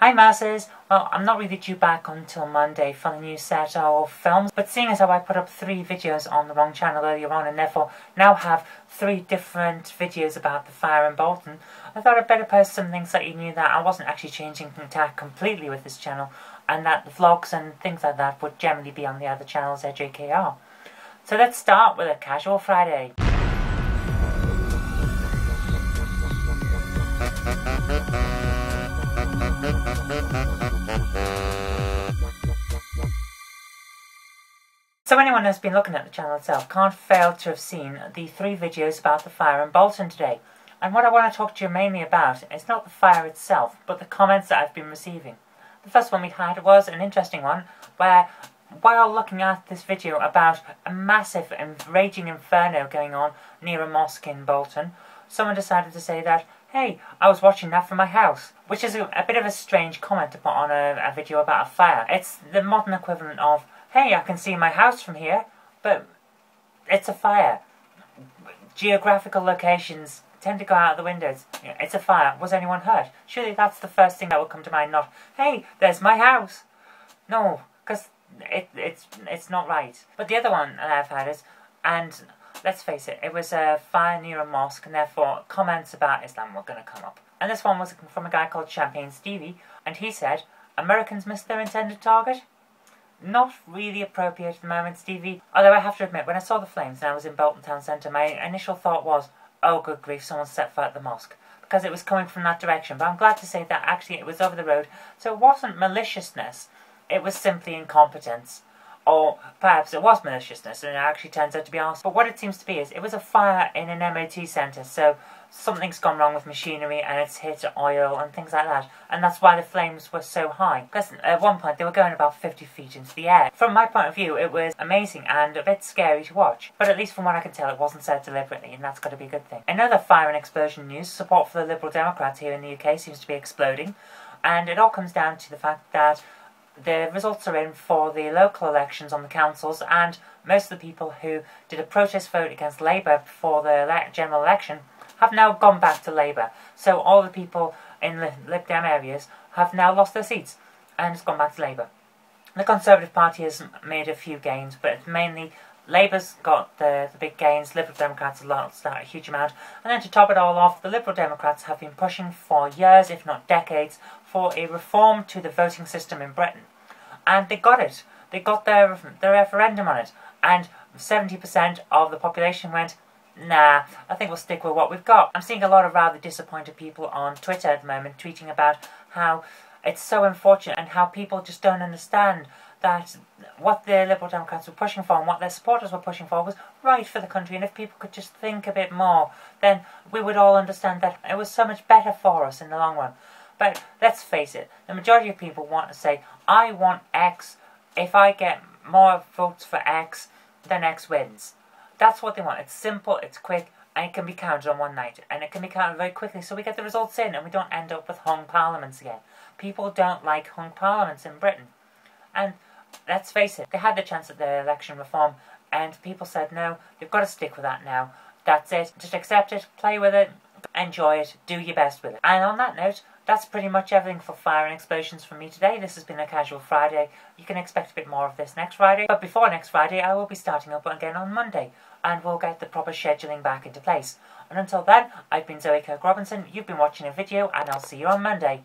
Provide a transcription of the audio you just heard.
Hi masses! Well, I'm not really due back until Monday for the new set of films, but seeing as how I put up three videos on the wrong channel earlier on and therefore now have three different videos about the fire in Bolton, I thought I'd better post some things that you knew that I wasn't actually changing tack completely with this channel, and that the vlogs and things like that would generally be on the other channels at JKR. So let's start with a casual Friday. So anyone who's been looking at the channel itself can't fail to have seen the three videos about the fire in Bolton today. And what I want to talk to you mainly about is not the fire itself, but the comments that I've been receiving. The first one we had was an interesting one, where while looking at this video about a massive and raging inferno going on near a mosque in Bolton, someone decided to say that, hey, I was watching that from my house. Which is a, a bit of a strange comment to put on a, a video about a fire. It's the modern equivalent of, hey, I can see my house from here, but it's a fire. Geographical locations tend to go out of the windows. It's a fire. Was anyone hurt? Surely that's the first thing that would come to mind, not, hey, there's my house. No, because it, it's, it's not right. But the other one I've had is, and let's face it, it was a fire near a mosque, and therefore comments about Islam were going to come up. And this one was from a guy called Champagne Stevie, and he said, Americans missed their intended target? Not really appropriate at the moment, Stevie. Although I have to admit, when I saw the flames and I was in Bolton Town Centre, my initial thought was, oh good grief, someone set fire at the mosque. Because it was coming from that direction. But I'm glad to say that actually it was over the road. So it wasn't maliciousness. It was simply incompetence. Or perhaps it was maliciousness and it actually turns out to be arson. But what it seems to be is it was a fire in an MOT centre. So something's gone wrong with machinery and it's hit oil and things like that. And that's why the flames were so high. Because at one point they were going about 50 feet into the air. From my point of view, it was amazing and a bit scary to watch. But at least from what I can tell, it wasn't said deliberately, and that's got to be a good thing. Another fire and explosion news, support for the Liberal Democrats here in the UK seems to be exploding. And it all comes down to the fact that the results are in for the local elections on the councils, and most of the people who did a protest vote against Labour before the general election have now gone back to Labour. So all the people in the Lib Dem areas have now lost their seats and it's gone back to Labour. The Conservative Party has made a few gains, but it's mainly Labour's got the, the big gains, Liberal Democrats lost out a huge amount, and then to top it all off, the Liberal Democrats have been pushing for years, if not decades, for a reform to the voting system in Britain. And they got it. They got their, their referendum on it. And 70% of the population went, nah, I think we'll stick with what we've got. I'm seeing a lot of rather disappointed people on Twitter at the moment tweeting about how it's so unfortunate and how people just don't understand that what the Liberal Democrats were pushing for and what their supporters were pushing for was right for the country. And if people could just think a bit more, then we would all understand that it was so much better for us in the long run. But let's face it, the majority of people want to say, I want X. If I get more votes for X, then X wins. That's what they want. It's simple, it's quick, and it can be counted on one night. And it can be counted very quickly so we get the results in and we don't end up with hung parliaments again. People don't like hung parliaments in Britain. And let's face it, they had the chance at the election reform and people said no, they've got to stick with that now. That's it. Just accept it, play with it, enjoy it, do your best with it. And on that note, that's pretty much everything for fire and explosions from me today. This has been a casual Friday. You can expect a bit more of this next Friday. But before next Friday, I will be starting up again on Monday. And we'll get the proper scheduling back into place. And until then, I've been Zoe Kirk Robinson. You've been watching a video, and I'll see you on Monday.